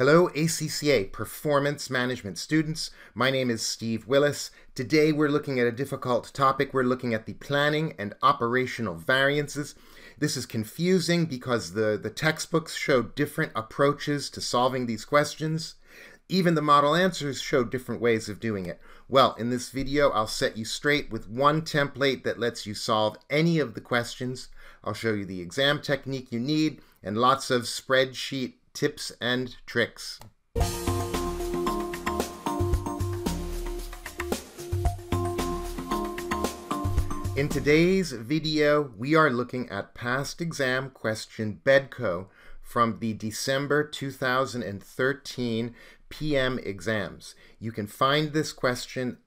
Hello, ACCA Performance Management students. My name is Steve Willis. Today we're looking at a difficult topic. We're looking at the planning and operational variances. This is confusing because the, the textbooks show different approaches to solving these questions. Even the model answers show different ways of doing it. Well, in this video, I'll set you straight with one template that lets you solve any of the questions. I'll show you the exam technique you need and lots of spreadsheet tips and tricks. In today's video, we are looking at past exam question BEDCO from the December 2013 PM exams. You can find this question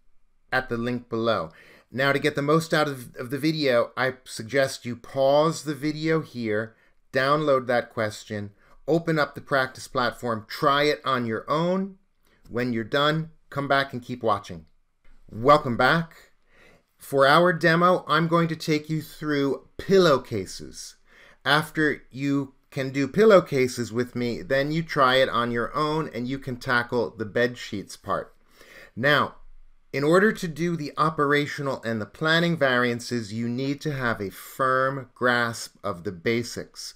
at the link below. Now, to get the most out of, of the video, I suggest you pause the video here, download that question, open up the practice platform, try it on your own. When you're done, come back and keep watching. Welcome back. For our demo, I'm going to take you through pillowcases. After you can do pillowcases with me, then you try it on your own and you can tackle the bed sheets part. Now, in order to do the operational and the planning variances, you need to have a firm grasp of the basics.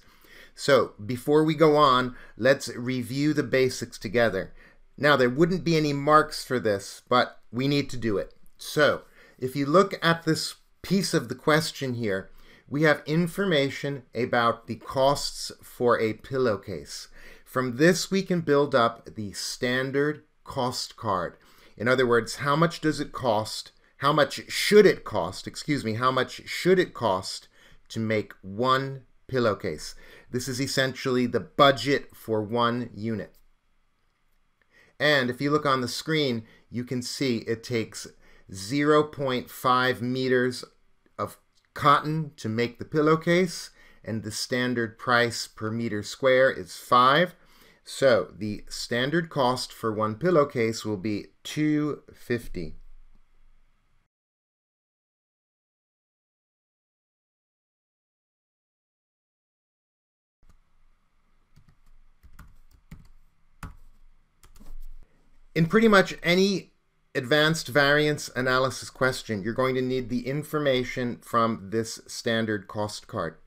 So before we go on, let's review the basics together. Now, there wouldn't be any marks for this, but we need to do it. So if you look at this piece of the question here, we have information about the costs for a pillowcase. From this, we can build up the standard cost card. In other words, how much does it cost? How much should it cost? Excuse me, how much should it cost to make one pillowcase? This is essentially the budget for one unit. And if you look on the screen, you can see it takes 0.5 meters of cotton to make the pillowcase, and the standard price per meter square is 5. So the standard cost for one pillowcase will be 250. In pretty much any advanced variance analysis question, you're going to need the information from this standard cost card.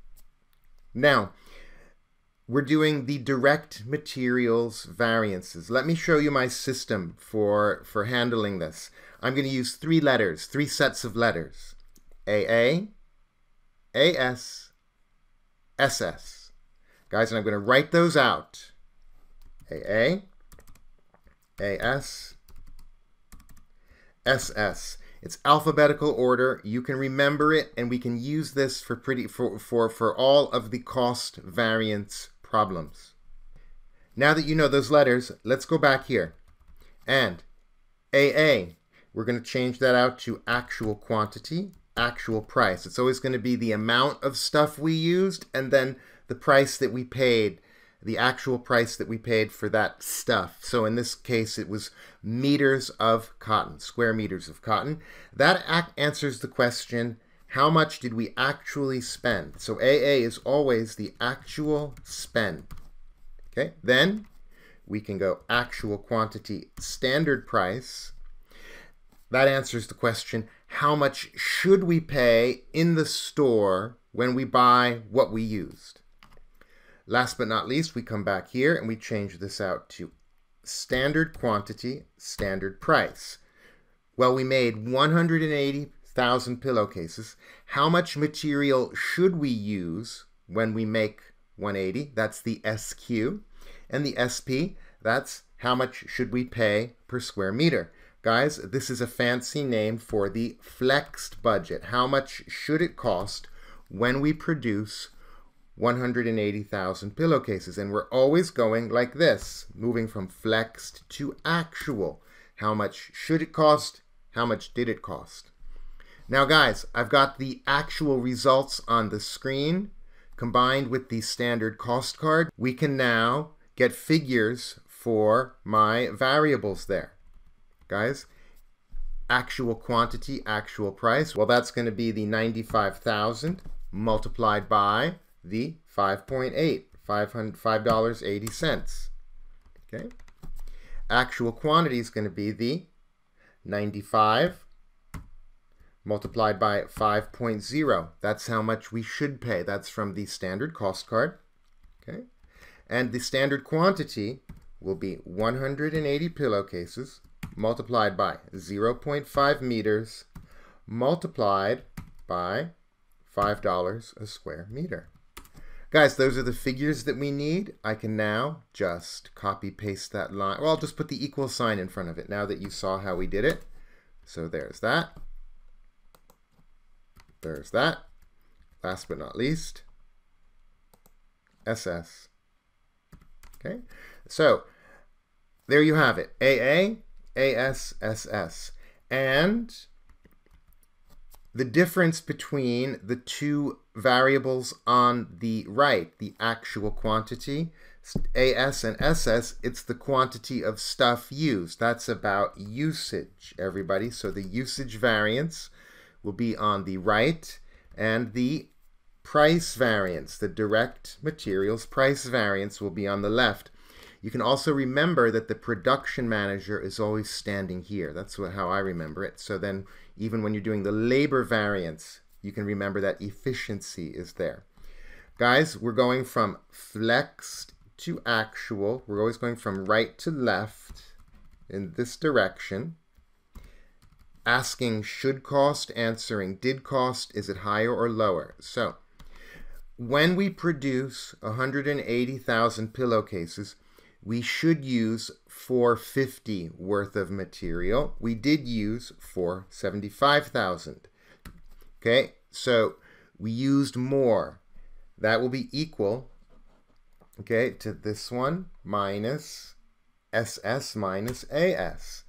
Now, we're doing the direct materials variances. Let me show you my system for, for handling this. I'm going to use three letters, three sets of letters. AA, AS, SS. Guys, and I'm going to write those out. AA, AS, SS. It's alphabetical order. You can remember it, and we can use this for pretty for, for, for all of the cost variance problems. Now that you know those letters, let's go back here. And AA, we're going to change that out to actual quantity, actual price. It's always going to be the amount of stuff we used and then the price that we paid the actual price that we paid for that stuff. So in this case, it was meters of cotton, square meters of cotton. That answers the question, how much did we actually spend? So AA is always the actual spend. Okay, then we can go actual quantity, standard price. That answers the question, how much should we pay in the store when we buy what we used? Last but not least, we come back here and we change this out to standard quantity, standard price. Well, we made 180,000 pillowcases. How much material should we use when we make 180? That's the SQ. And the SP, that's how much should we pay per square meter. Guys, this is a fancy name for the flexed budget. How much should it cost when we produce 180,000 pillowcases. And we're always going like this, moving from flexed to actual. How much should it cost? How much did it cost? Now guys, I've got the actual results on the screen combined with the standard cost card. We can now get figures for my variables there. Guys, actual quantity, actual price, well that's going to be the 95,000 multiplied by the 5.8, $5.80. Okay. Actual quantity is going to be the 95 multiplied by 5.0. That's how much we should pay. That's from the standard cost card. Okay. And the standard quantity will be 180 pillowcases multiplied by 0.5 meters multiplied by $5 a square meter. Guys, those are the figures that we need. I can now just copy paste that line. Well, I'll just put the equal sign in front of it now that you saw how we did it. So there's that. There's that. Last but not least, SS. Okay, so there you have it. AA, AS, SS. And the difference between the two variables on the right, the actual quantity, AS and SS, it's the quantity of stuff used. That's about usage, everybody. So the usage variance will be on the right, and the price variance, the direct materials price variance, will be on the left. You can also remember that the production manager is always standing here. That's what, how I remember it. So then even when you're doing the labor variance, you can remember that efficiency is there. Guys, we're going from flexed to actual. We're always going from right to left in this direction. Asking should cost, answering did cost, is it higher or lower? So when we produce 180,000 pillowcases, we should use 450 worth of material. We did use 475,000. Okay, so we used more. That will be equal, okay, to this one minus SS minus AS.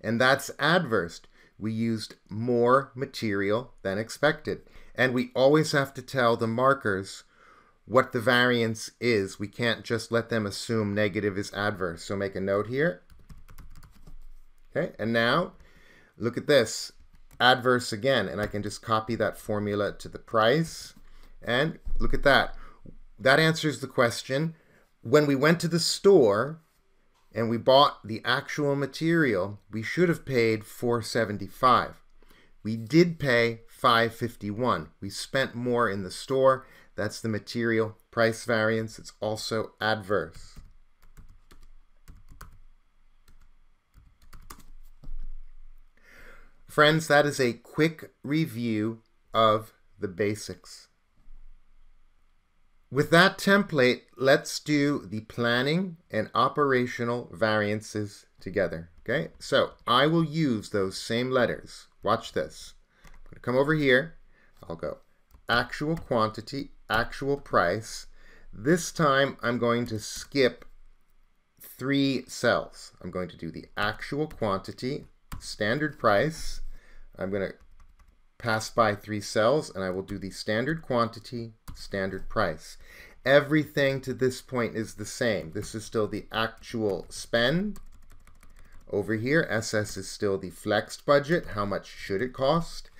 And that's adverse. We used more material than expected. And we always have to tell the markers what the variance is. We can't just let them assume negative is adverse. So make a note here. Okay, and now look at this. Adverse again, and I can just copy that formula to the price. And look at that. That answers the question. When we went to the store and we bought the actual material, we should have paid 475. We did pay 551. We spent more in the store that's the material price variance. It's also adverse. Friends, that is a quick review of the basics. With that template, let's do the planning and operational variances together. Okay, so I will use those same letters. Watch this. I'm going to come over here. I'll go actual quantity actual price. This time I'm going to skip three cells. I'm going to do the actual quantity, standard price. I'm going to pass by three cells and I will do the standard quantity, standard price. Everything to this point is the same. This is still the actual spend. Over here, SS is still the flexed budget. How much should it cost?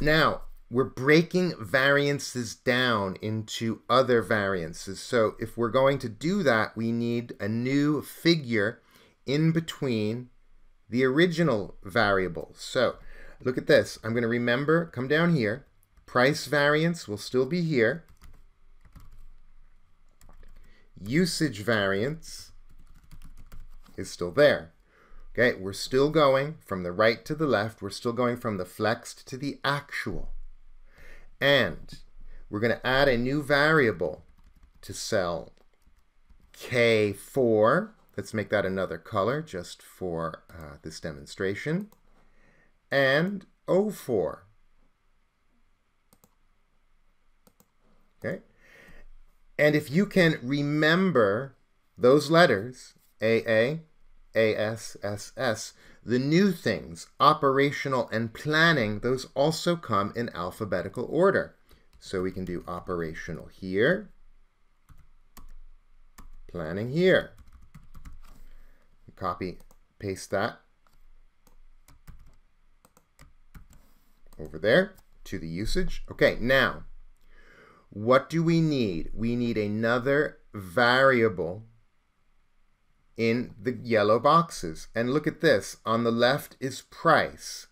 Now, we're breaking variances down into other variances. So if we're going to do that, we need a new figure in between the original variables. So look at this. I'm going to remember, come down here. Price variance will still be here. Usage variance is still there. Okay, we're still going from the right to the left. We're still going from the flexed to the actual. And we're going to add a new variable to cell K4. Let's make that another color just for uh, this demonstration. And O4. Okay. And if you can remember those letters, AA. The new things, operational and planning, those also come in alphabetical order. So we can do operational here, planning here. Copy, paste that over there to the usage. Okay, now, what do we need? We need another variable in the yellow boxes. And look at this. On the left is price.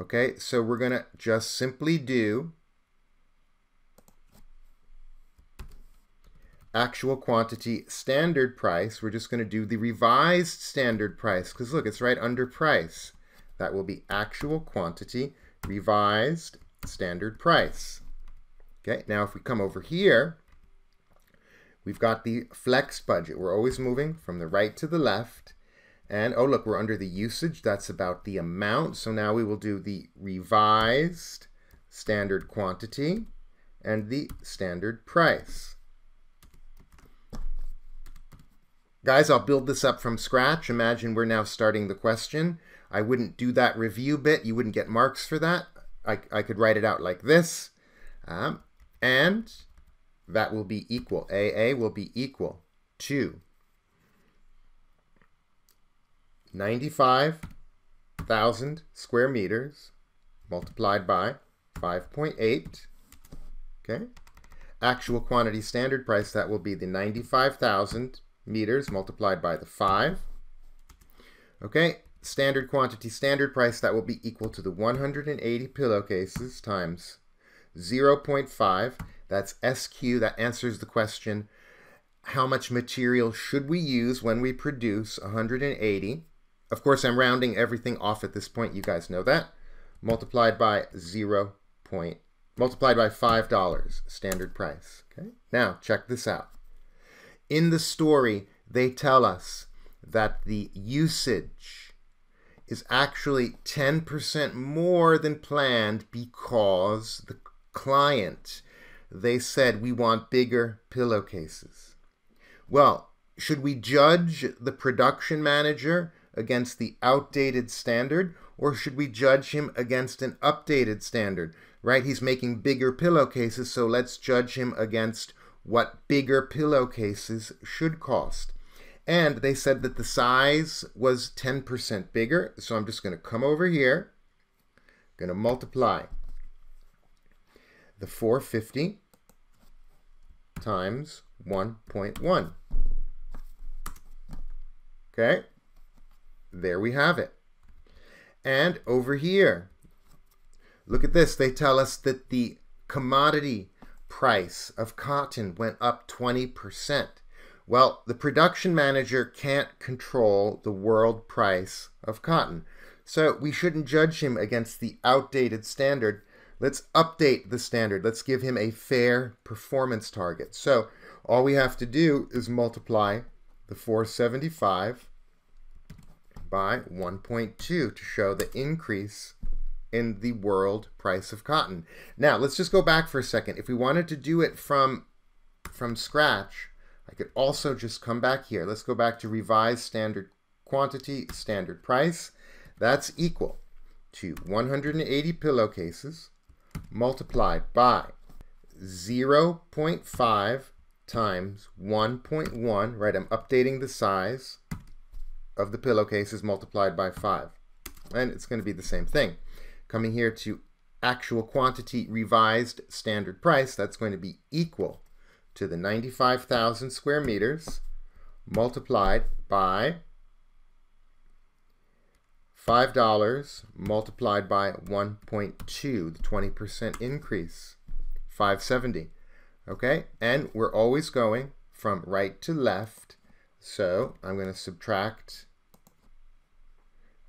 Okay, so we're going to just simply do actual quantity standard price. We're just going to do the revised standard price because look, it's right under price. That will be actual quantity revised standard price. Okay, now if we come over here, we've got the flex budget. We're always moving from the right to the left. And oh, look, we're under the usage. That's about the amount. So now we will do the revised standard quantity and the standard price. Guys, I'll build this up from scratch. Imagine we're now starting the question. I wouldn't do that review bit. You wouldn't get marks for that. I, I could write it out like this. Um, and that will be equal. AA will be equal to 95,000 square meters multiplied by 5.8. Okay. Actual quantity standard price, that will be the 95,000 meters multiplied by the 5. Okay, standard quantity standard price, that will be equal to the 180 pillowcases times 0.5. That's SQ. That answers the question, how much material should we use when we produce 180? Of course, I'm rounding everything off at this point. You guys know that. Multiplied by 0. Point, multiplied by $5 standard price. Okay. Now, check this out. In the story, they tell us that the usage is actually 10% more than planned because the client, they said, we want bigger pillowcases. Well, should we judge the production manager against the outdated standard or should we judge him against an updated standard? Right? He's making bigger pillowcases, so let's judge him against what bigger pillowcases should cost. And they said that the size was 10% bigger. So I'm just going to come over here, going to multiply the 450 times 1.1. Okay, there we have it. And over here, look at this. They tell us that the commodity price of cotton went up 20%. Well, the production manager can't control the world price of cotton. So we shouldn't judge him against the outdated standard. Let's update the standard. Let's give him a fair performance target. So all we have to do is multiply the 475 by 1.2 to show the increase in the world price of cotton. Now, let's just go back for a second. If we wanted to do it from, from scratch, I could also just come back here. Let's go back to revised standard quantity, standard price. That's equal to 180 pillowcases multiplied by 0.5 times 1.1, right? I'm updating the size of the pillowcases multiplied by 5. And it's going to be the same thing. Coming here to actual quantity revised standard price, that's going to be equal to the 95,000 square meters multiplied by $5 multiplied by 1.2, the 20% increase, 570. Okay, and we're always going from right to left. So I'm going to subtract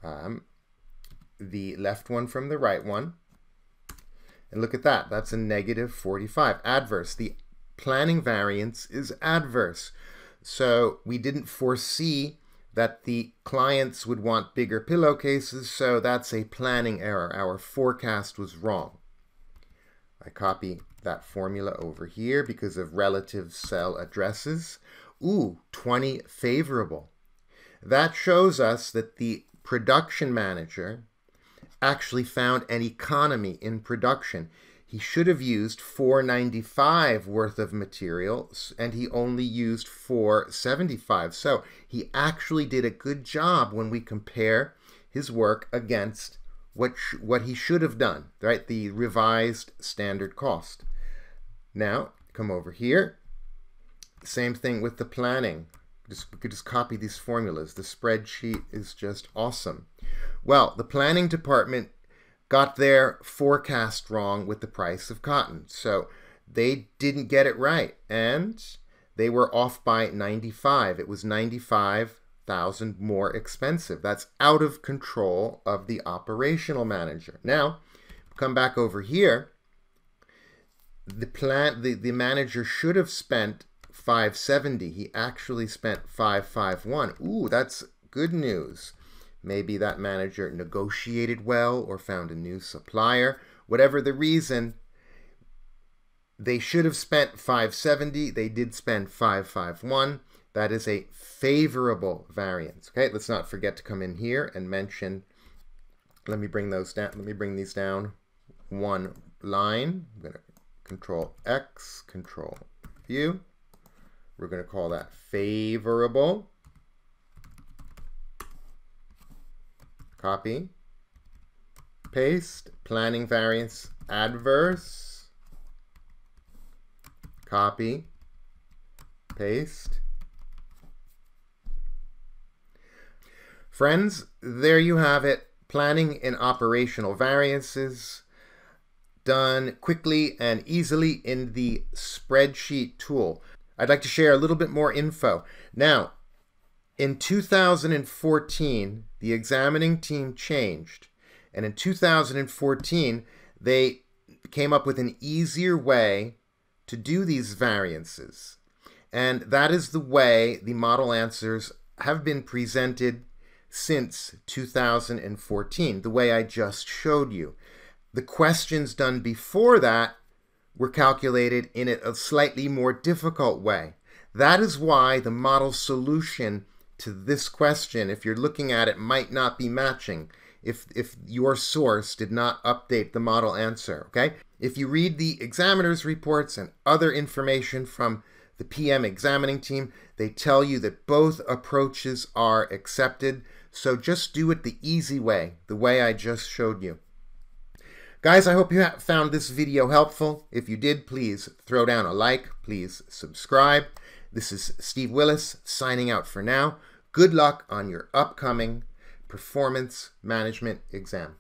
um, the left one from the right one. And look at that, that's a negative 45. Adverse, the planning variance is adverse. So we didn't foresee that the clients would want bigger pillowcases, so that's a planning error. Our forecast was wrong. I copy that formula over here because of relative cell addresses. Ooh, 20 favorable. That shows us that the production manager actually found an economy in production. He should have used 495 worth of material and he only used 475. So he actually did a good job when we compare his work against what what he should have done, right? The revised standard cost. Now, come over here. Same thing with the planning. Just, we could just copy these formulas. The spreadsheet is just awesome. Well, the planning department got their forecast wrong with the price of cotton. So they didn't get it right. And they were off by 95. It was 95,000 more expensive. That's out of control of the operational manager. Now, come back over here. The plant the, the manager should have spent 570. He actually spent 551. Ooh, that's good news. Maybe that manager negotiated well or found a new supplier. Whatever the reason, they should have spent 570. They did spend 551. That is a favorable variance. Okay, let's not forget to come in here and mention, let me bring those down, let me bring these down one line. I'm going to control X, control V. We're going to call that favorable. Copy. Paste. Planning variance adverse. Copy. Paste. Friends, there you have it. Planning and operational variances done quickly and easily in the spreadsheet tool. I'd like to share a little bit more info. Now, in 2014, the examining team changed. And in 2014, they came up with an easier way to do these variances. And that is the way the model answers have been presented since 2014, the way I just showed you. The questions done before that were calculated in a slightly more difficult way. That is why the model solution to this question, if you're looking at it, might not be matching if, if your source did not update the model answer, okay? If you read the examiner's reports and other information from the PM examining team, they tell you that both approaches are accepted. So just do it the easy way, the way I just showed you. Guys, I hope you found this video helpful. If you did, please throw down a like. Please subscribe. This is Steve Willis signing out for now. Good luck on your upcoming performance management exam.